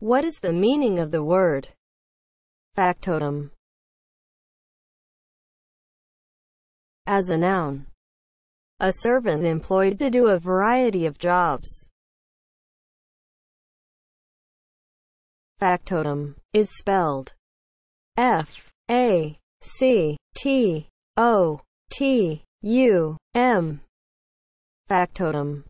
What is the meaning of the word factotum? As a noun, a servant employed to do a variety of jobs. Factotum is spelled F A C T O T U M. Factotum